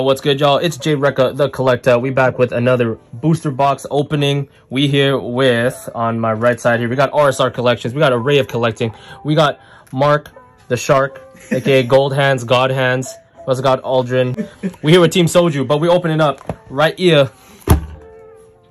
Yo, what's good, y'all? It's Jay Recca, the collector. We back with another booster box opening. We here with, on my right side here, we got RSR collections. We got array of collecting. We got Mark, the shark, aka Gold Hands, God Hands. We also got Aldrin. We here with Team Soju, but we open it up right here.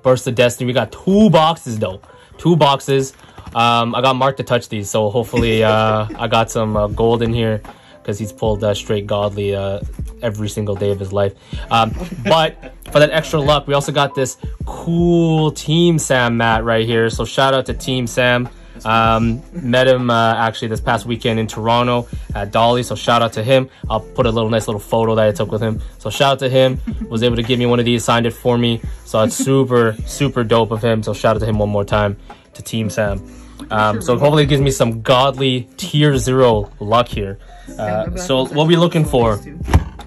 Burst of Destiny. We got two boxes though. Two boxes. Um, I got Mark to touch these, so hopefully uh, I got some uh, gold in here because he's pulled uh, straight godly uh, every single day of his life. Um, but for that extra luck, we also got this cool Team Sam mat right here. So shout out to Team Sam. Um, met him uh, actually this past weekend in Toronto at Dolly. So shout out to him. I'll put a little nice little photo that I took with him. So shout out to him. Was able to give me one of these, signed it for me. So it's super super dope of him. So shout out to him one more time to Team Sam. Um, so hopefully it gives me some godly tier zero luck here. Uh, so what we looking for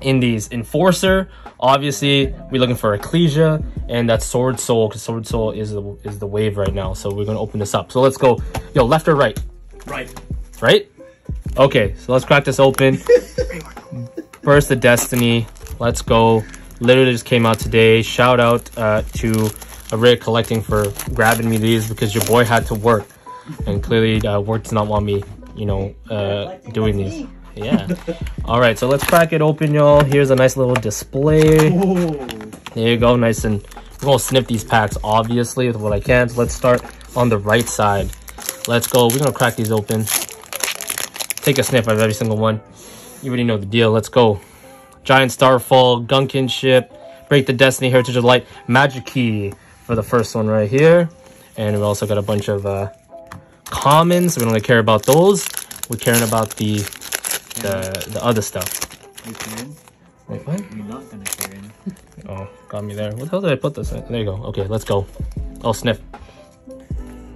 in these? Enforcer, obviously we're looking for Ecclesia and that Sword Soul because Sword Soul is the, is the wave right now. So we're gonna open this up. So let's go. Yo, left or right? Right. Right? Okay, so let's crack this open. Burst of Destiny. Let's go. Literally just came out today. Shout out uh, to Array Collecting for grabbing me these because your boy had to work. And clearly uh, work does not want me, you know, uh, doing these. Yeah. All right, so let's crack it open, y'all. Here's a nice little display. There you go, nice and we're gonna snip these packs obviously with what I can. So let's start on the right side. Let's go. We're gonna crack these open. Take a sniff of every single one. You already know the deal. Let's go. Giant Starfall, Gunkan ship, Break the Destiny, Heritage of Light, Magikey for the first one right here. And we also got a bunch of uh, commons. We don't really care about those. We're caring about the the the other stuff. You can. Wait, what? You're not gonna in. Oh, got me there. What the hell did I put this in? There you go. Okay, let's go. Oh, sniff.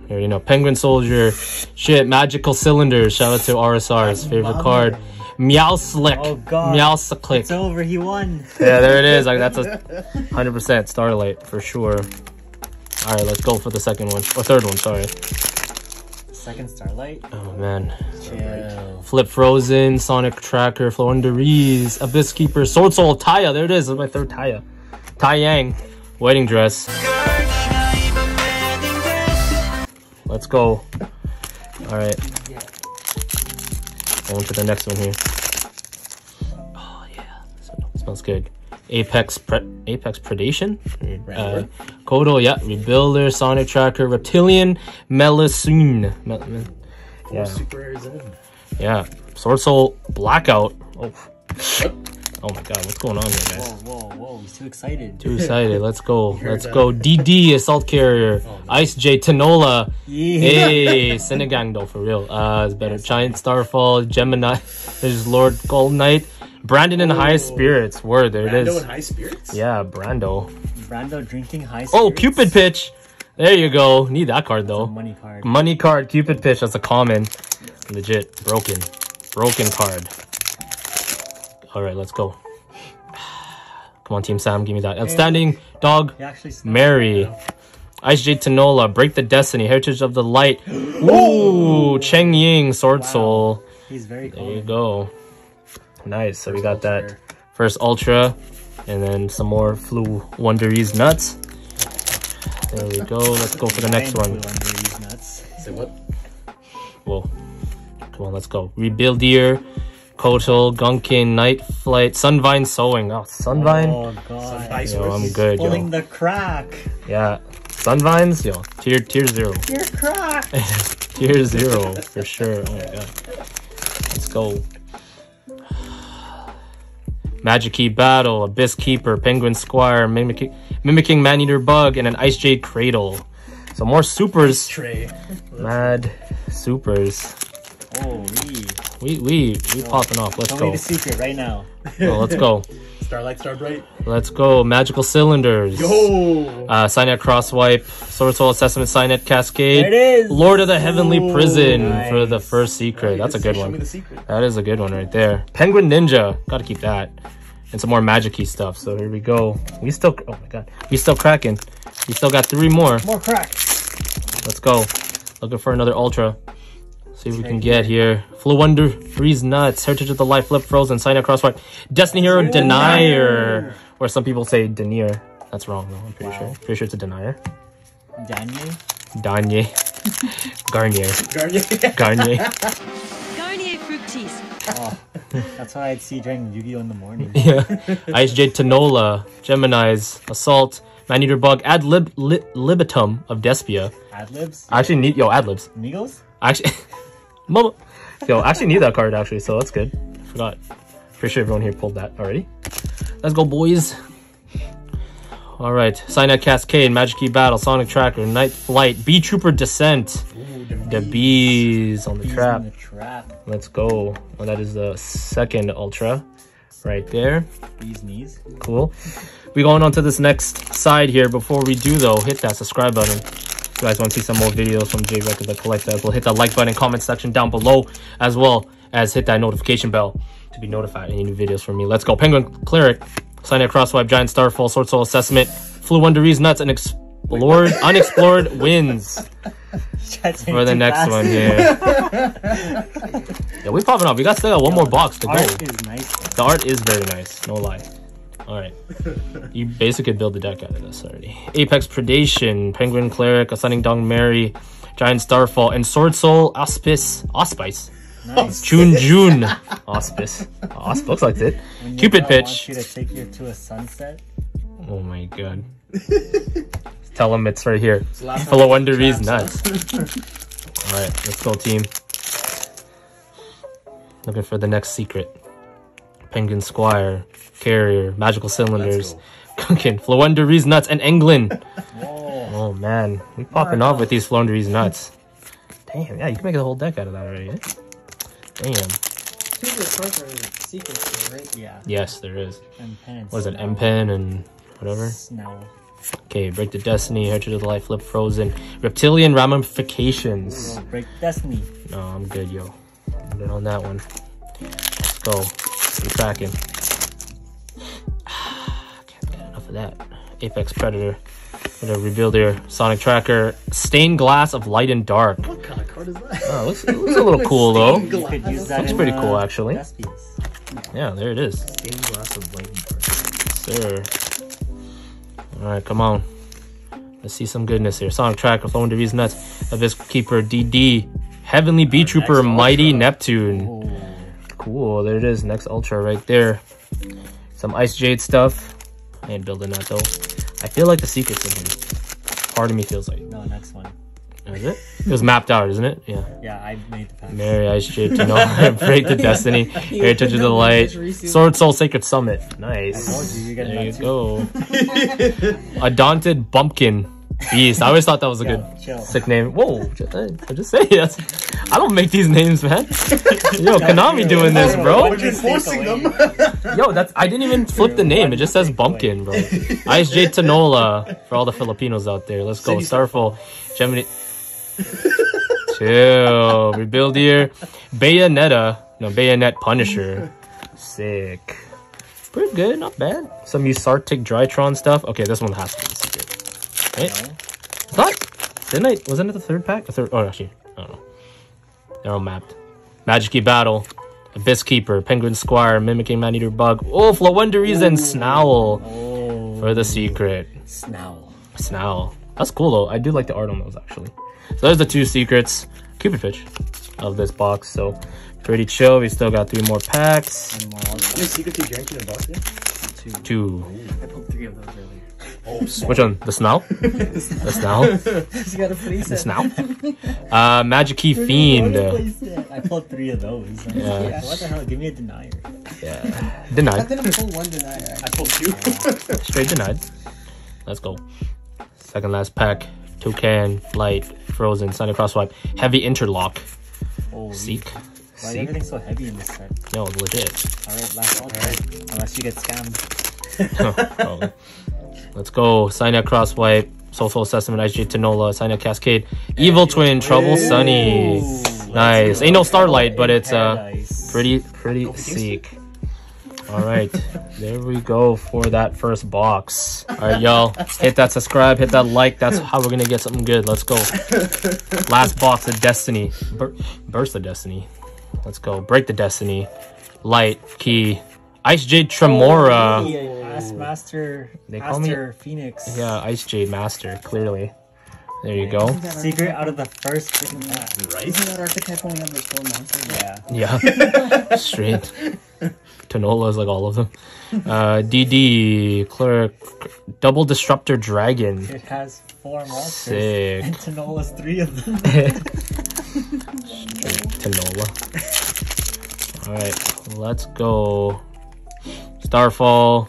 There you know. Penguin Soldier. Shit, Magical Cylinders. Shout out to RSR's favorite card. Meowslick. Oh, God. Meowslick. It's over. He won. Yeah, there it is. Like that's a 100% Starlight for sure. All right, let's go for the second one. Or third one, sorry. Second Starlight. Oh, man. Chill. Flip Frozen, Sonic Tracker, Floowandereeze, Abyss Keeper, Sword Soul, Taia. There it is. That's my third Taia. Tai Yang, wedding dress. Let's go. All right. Going to the next one here. Oh yeah, smells good. Apex Pre- Apex Predation, uh, Kodo, yeah, Rebuilder, Sonic Tracker, Reptilianne, Melusine. Mel- Mel- yeah. Super Arizona. Yeah, Sword Soul Blackout. Oh. Oh my god, what's going on here, Whoa, guys? whoa, whoa. He's too excited. Too excited. Let's go. Let's go. DD Assault Carrier, Ice J Tanola. Yeah. Hey, Senegang though for real. Uh, it's better. Giant Starfall, Gemini. There's Lord Gold Knight, Brandon in High Spirits. Word, there it Brando is. in high spirits? Yeah, Brando. Brando drinking high Spirits. Oh. Cupid Pitch. There you go. Need that card though. money card. Money card, Cupid Pitch. That's a common. Legit. Broken. Broken card. All right, let's go. Come on, Team Sam. Give me that. Outstanding dog. He actually snapped Mary. Ice J Tanola. Break the Destiny. Heritage of the Light. Ooh. Cheng Ying. Sword Wow. Soul. He's very There you go. Nice. So we got Ultra. that first Ultra. And then some more Flu Wonderies Nuts. There we go. Let's go for the next one. flew under these nuts. Say what? Whoa. Come on, let's go. Rebuild Rebuildier, Kotal, Gunkan, Night Flight, Sunvine Sewing. Oh, Sunvine? Oh god. Ice yo, I'm Horse. good, Pulling yo. the crack. Yeah. Sunvines? Yo, tier tier zero. You're crack. tier zero for sure. Oh my god. Let's go. Magikey Battle, Abyss Keeper, Penguin Squire, Mimicking, Mimicking Maneater Bug, and an Ice Jade Cradle. So more supers. Trey. Mad supers. Holy. We we we popping off. Let's Tell go. me the secret right now. Oh, let's go. Starlight, Starbright. Let's go. Magical Cylinders. Yo! Uh, Signet Crosswipe, Sword Soul Assessment, Signet Cascade. There it is. Lord of the Heavenly Ooh, Prison for the first secret. You That's a good say, Show me one. the secret. That is a good one right there. Penguin Ninja. Gotta keep that. And some more magic stuff. So here we go. We still, oh my god. We still cracking. We still got three more. More crack. Let's go. Looking for another Ultra. See what we can get here. Flow Wonder, Freeze Nuts, Heritage of the Life, Flip Frozen, Sign Across White, Destiny Hero, Denier. Or some people say Denier. That's wrong though, I'm pretty Wow. sure. Pretty sure it's a Denier. Daniel. Danye. Garnier. Garnier. Garnier. Garnier Fructis. Oh, that's what I'd see during Yu-Gi-Oh in the morning. yeah. Ice Jade Tanola, Gemini's, Assault, Maneater Bug, Ad lib, li, Libitum of Despia. Adlibs. I actually need, yo, ad libs. Migos. Actually, mama. Yo, I actually need that card actually, so that's good. Forgot. Pretty sure everyone here pulled that already. Let's go, boys. All right, Signet Cascade, Magikey Battle, Sonic Tracker, Night Flight, Bee Trooper Descent, the bees on the Bees trap. the trap. Let's go. Well, that is the second Ultra, right there. Bees knees. Cool. We going on to this next side here. Before we do though, hit that subscribe button. You guys want to see some more videos from J Record the Collector as well, hit that like button, comment section down below, as well as hit that notification bell to be notified any new videos from me. Let's go. Penguin Cleric, Signet Crosswipe, Giant Starfall, Sword Soul Assessment, Flew Wonder Rees Nuts, and Explored Unexplored Wins for the next one here. yeah, we popping off. We got still got one more box to go. Art is nice. The art is very nice, no lie. Alright. You basically could build the deck out of this already. Apex Predation, Penguin Cleric, Ascending Dong Mary, Giant Starfall, and Sword Soul Auspice. Auspice. Nice. Chun Jun. Auspice. Auspice looks like it. Cupid pitch. Wants you to take you to a sunset. Oh my god. Tell him it's right here. of Wonder Rees nuts. Alright, let's go team. Looking for the next secret. Penguin Squire, Carrier, Magical Cylinders, go. Cooking, nuts, and England. Whoa. Oh man, we popping off with these Flowender nuts. Damn, yeah, you can make a whole deck out of that already. Eh? Damn. Two of the cards are in right? Yeah. Yes, there is. And pen. Was it M Pen and whatever? Snow. Okay, Break the Destiny, Heritage of the Life, Flip Frozen, Reptilianne Ramifications. Well, break destiny. No, I'm good, yo. I'm good on that one. Let's go. We're tracking. That. Apex Predator. Gonna rebuild here. Sonic Tracker. Stained Glass of Light and Dark. What kind of card is that? Oh, looks, it looks a little cool though. Stained You could use that Looks in, pretty uh, cool, actually. Despies. Yeah, there it is. Stained glass of light. And dark. Sir. Alright, come on. Let's see some goodness here. Sonic Tracker, Phone Divi's Nuts, Abyss Keeper, DD, Heavenly Bee Trooper, next Mighty Ultra. Neptune. Oh. Cool, there it is. Next Ultra right there. Some Ice Jade stuff. I ain't building that though. I feel like the secret's in here. Part of me feels like. No, next one. Is it? It was mapped out, isn't it? Yeah. Yeah, I made the pack. Mary, I Jade, you know, Break the Destiny, Heritage of the Light, Sword Soul Sacred Summit. Nice. you, you're There you go. A Daunted Bumpkin Beast. I always thought that was a Yo, good chill. sick name. Whoa, I just say yes. I don't make these names, man. Yo, Konami doing this, bro. You're forcing them. Yo, that's I didn't even flip the name. It just says Bumpkin, bro. Ice Jade Tanola for all the Filipinos out there. Let's go. Starfall, Gemini. Chill. Rebuild here. Bayonetta. No, Bayonet Punisher. Sick. Pretty good, not bad. Some Ursarctic Drytron stuff. Okay, this one has to be the secret. No? Didn't I? Wasn't it the third pack? The third? Oh, actually, I don't know. They're all mapped. Magikey Battle, Abyss Keeper, Penguin Squire, Mimicking Maneater Bug, oh, Floowandereeze and Snowl Oh. for the secret. Snowl. Snowl. That's cool though. I do like the art on those actually. So there's the two secrets. Cupid Fish of this box. So pretty chill. We still got three more packs. And more also. Your secret to drinking in Boston? Two. I pulled three of those earlier. Oh. Which one? The Snowl? the Snowl? Just got a place. The Snowl? Uh, Magikey Fiend. I pulled three of those. Yeah. What the hell? Give me a denier. Yeah. I didn't pull one denier. I pulled two. Straight denied. Let's go. Second last pack. Toucan, Light, Frozen, Sunny Crosswipe, Heavy Interlock. Oh, Seek. Why is everything so heavy in this set? No, legit. Alright, last one. ultra. Unless you get scammed. Probably. Let's go. Signet Crosswipe, Soul Soul Assessment, IGJ Tanola, Signet Cascade, Evil Twin, Trouble Sunny. Nice. Ain't no Starlight, but it's uh pretty pretty sick. All right, there we go for that first box. All right, y'all, hit that subscribe, hit that like. That's how we're gonna get something good. Let's go. Last box of Destiny, Bur- Burst of Destiny. Let's go. Break the Destiny. Light key. Ice Jade Tremora. Ass Master. They call me- Master Phoenix. Yeah, Ice Jade Master. Clearly. There you go. Secret out of the first freaking pack. Right? Isn't that archetype only have like four monsters? Yeah. Yeah. Straight. Tanola is like all of them. Uh, DD, Cleric, Double Disruptor Dragon. It has four monsters. Sick. And Tanola's three of them. Tanola. Alright, let's go. Starfall,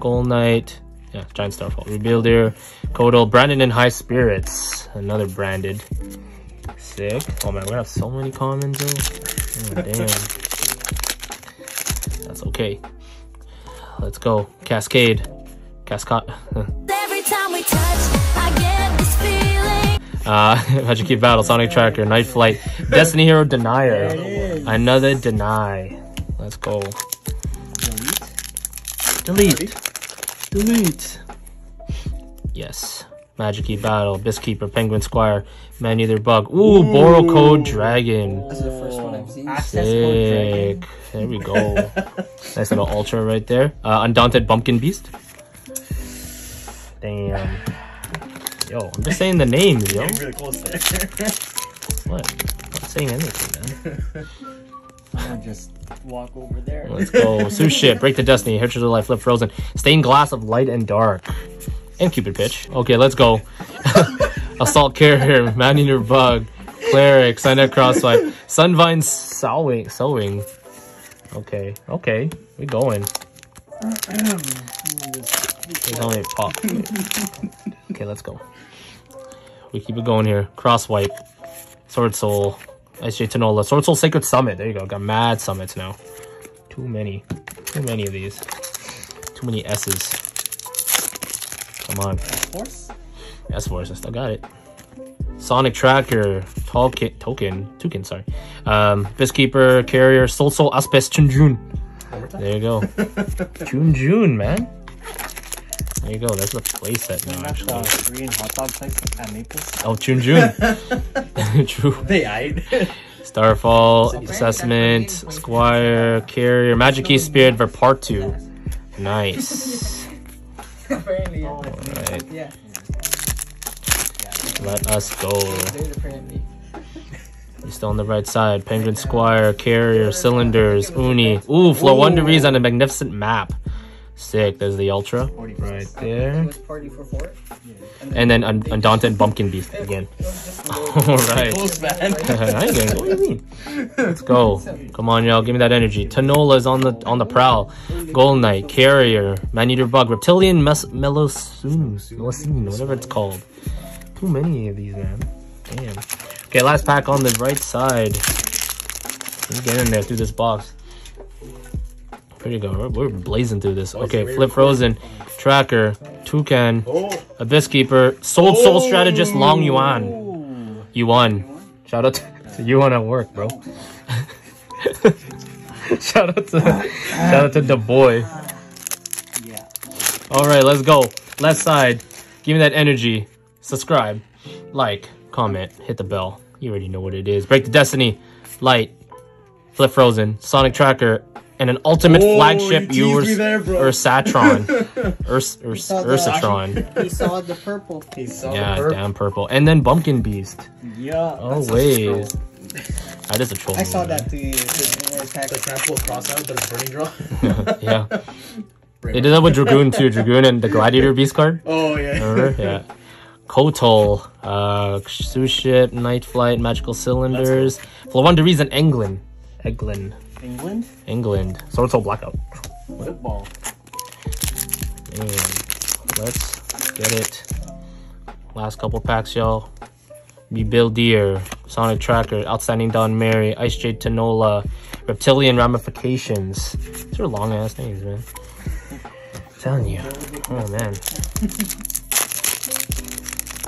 Gold Knight. Yeah, Giant Starfall. Rebuilder, Kodal, Brandon in High Spirits. Another branded. Sick. Oh man, we have so many commons though. Oh, damn. That's okay. Let's go. Cascade. Cascade. Every time we touch, I get this feeling. Uh, Magikey Battle, Sonic Tracker, Night Flight, Destiny Hero Denier. There it is. Another deny. Let's go. Delete. Delete. Yes. Magikey Battle, Biskeeper, Penguin Squire, Man Eater Bug. Ooh, Boro Code Dragon. This is the first one I've seen. Access code dragon. Sick. There we go. nice little ultra right there. Uh, Undaunted Bumpkin Beast. Damn. Yo, I'm just saying the names, yo. Really close there. What? I'm not saying anything, man. I'll just walk over there. Let's go. Sue shit. Break the destiny. Hitcher the life. Flip frozen. Stained glass of light and dark. And Cupid pitch. Okay, let's go. Assault carrier. Man eater bug. Cleric. Signet crossfight. Sunvine sowing. Sowing. Okay. Okay. We going. There's only pop. Okay, let's go. We keep it going here. Crosswipe. Sword Soul. SJ Tanola. Sword Soul Sacred Summit. There you go. Got mad summits now. Too many. Too many of these. Too many S's. Come on. S-Force? S Force. I still got it. Sonic Tracker. Token. Token. Toucan, sorry. Um, Fistkeeper. Carrier. Soul Soul Aspes Chunjun. There you go. Chunjun, man. There you go. That's the playset now, That's the actually. Korean hot dog place at Naples. Oh, Chunjun. True. They eyed. Starfall, Assessment, Squire, Carrier, Magikey Spirit for part two. Nice. Apparently, Alright, yeah. let us go. You're still on the right side. Penguin Squire, Carrier, Cylinders, Uni. Ooh, Floowandereeze on a magnificent map. Sick. There's the Ultra right there. Let's party for four. And then Un- Undaunted Bumpkin Beast again. Alright. I ain't getting- what do you mean? Let's go. Come on, y'all. Give me that energy. Tanola's on the on the prowl. Gold Knight, Carrier, Man Eater Bug, Reptilianne Mes- Melosoon, Melosoon, whatever it's called. Too many of these, man. Damn. Okay, last pack on the right side. Let's get in there through this box. There you go. We're, we're blazing through this. Okay, Flip Frozen, Tracker, Toucan, Oh, Abyss Keeper, Soul Soul Strategist, Long Yuan. Yuan. Shout out to, to Yuan at work, bro. shout out to shout out to the boy. Yeah. All right, let's go. Left side. Give me that energy. Subscribe, like, comment, hit the bell. You already know what it is. Break the Destiny, Light, Flip Frozen, Sonic Tracker, and an ultimate Oh, flagship you teased me Urs- there, bro. Ursatron. Urs- Urs- Ursatron. He saw the purple. he saw Yeah, the perp. damn purple. And then Bumpkin Beast. Yeah. Oh, wait. troll. That is a troll. I saw move, that too. in the pack. The trample cross out, but it's burning draw. man. yeah. They did that with Dragoon too. Dragoon and the Gladiator Beast card. Oh, yeah. Remember? Yeah. Kotol, uh, Suship, Night Flight, Magical Cylinders, Floowandereeze and England. Eglin. England? England. Sword Soul Blackout. Football. Man, let's get it. Last couple packs, y'all. Rebuild Deer, Sonic Tracker, Outstanding Don Mary, Ice Jade Tanola, Reptilianne Ramifications. These are long ass names, man. I'm telling you. Oh man.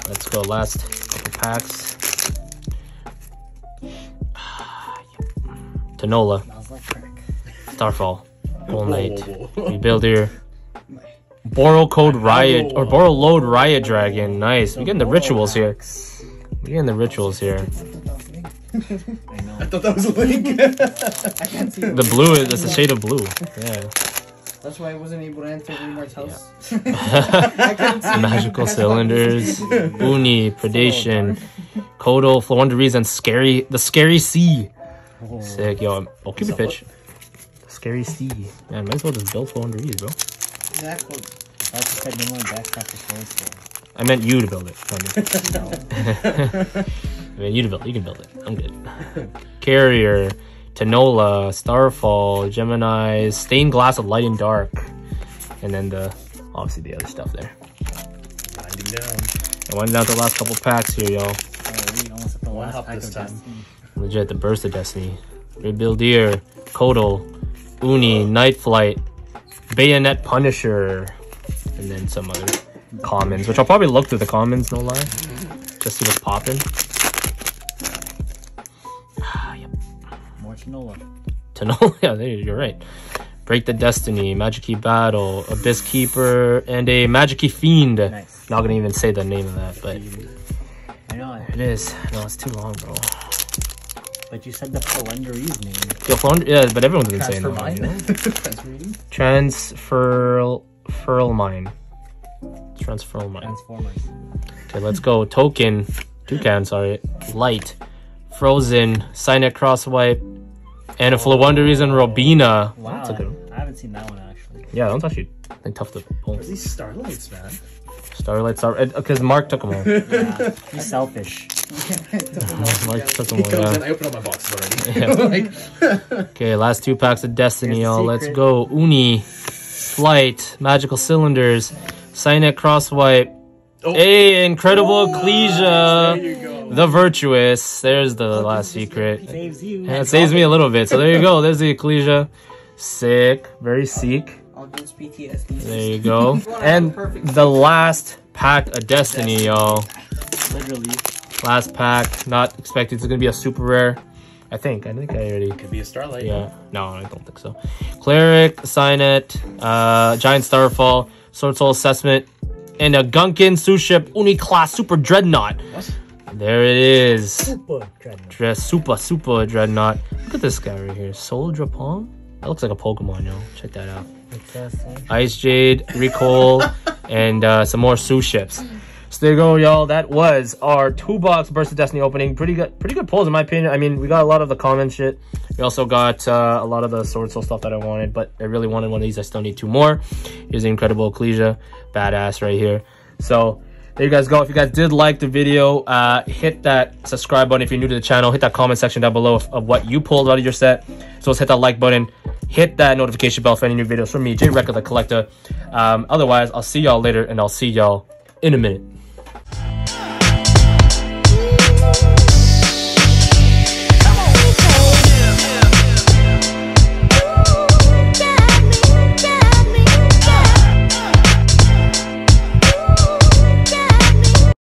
Let's go. Last couple packs. Tanola, Smells like crack. Starfall, Purple night. Whoa, build whoa. Rebuilder. Borrow Code Riot or Borreload Riot Dragon. Nice. We're getting the rituals here. We're getting the rituals here. I know. I thought that was a link. I can't see it. The blue is it's a shade of blue. Yeah. That's why I wasn't able to enter Remark's house. I see Magical cylinders, Uni, Predation, Kodo, Floowandereeze, and Scary the Scary Sea. Oh, Sick, yo. Oh, keep it pitch. Scary Sea. Man, might as well just build Floowandereeze, bro. Exactly. I thought you said no more backpack for I meant you to build it. I mean, you to build. You can build it. I'm good. Carrier, Tanola, Starfall, Gemini, Stained Glass of Light and Dark, and then the obviously the other stuff there. Winding down. I went down to the last couple packs here, y'all. Oh, almost at the One last pack this of time. Destiny. Legit, the Burst of Destiny. Rebuildier, Kodal, Uni, Night Flight, Bayonet Punisher, and then some other commons, which I'll probably look through the commons, no lie. Just see what's popping. Ah, yep. More. To know, yeah, there you- you're right. Break the Destiny, Magikey Battle, Abyss Keeper, and a Magikey Fiend. Nice. Not gonna even say the name of that, but I know, it is. No, it's too long, bro. But you said the Floowandereeze name. Yo, phone, yeah, but everyone's been saying mine. You know? Transfer Furl Mine. Transfer Mine. Transformers. Okay, let's go. Token, Toucan, sorry. Light, Frozen, Signet Crosswipe, and a Floowandereeze and Robina. Wow. That's a good one. I haven't seen that one actually. Yeah, that one's actually tough to pull. Where's these starlights, man? Starlight, Star, because uh, Mark took them all. Yeah. He's selfish. Mark took them all. Yeah. I opened up my boxes already. like, Okay, last two packs of Destiny, y'all. Let's go. Uni, Flight, Magical Cylinders, Signet Crosswipe. Oh. Hey, Incredible oh, Ecclesia. there you go. The Virtuous. There's the last secret. Saves you. Yeah, it saves me a little bit. So there you go. There's the Ecclesia. Sick. Very sick. I'll PTSD. There you go. And the last pack of Destiny, y'all. Literally. Last pack. Not expected. it's gonna be a super rare. I think. I think I already. Could be a starlight. Yeah. No, I don't think so. Cleric, Signet, uh, Giant Starfall, Sword Soul Assessment, and a Gunkan Suship Uniclass Super Dreadnought. What? There it is. Super Dreadnought. Dress super super dreadnought. Look at this guy right here. Soul Drapong? That looks like a Pokemon, yo. Check that out. Ice Jade, Recall, and uh, some more Sue ships. So there you go, y'all. That was our two box Burst of Destiny opening. Pretty good, pretty good pulls in my opinion. I mean, we got a lot of the common shit. We also got uh, a lot of the Sword Soul stuff that I wanted, but I really wanted one of these. I still need two more. Here's the Incredible Ecclesia, badass right here. So there you guys go. If you guys did like the video, uh, hit that subscribe button if you're new to the channel. Hit that comment section down below of, of what you pulled out of your set. So let's hit that like button. Hit that notification bell for any new videos from me, Jay Record the Collector. Um, otherwise, I'll see y'all later, and I'll see y'all in a minute.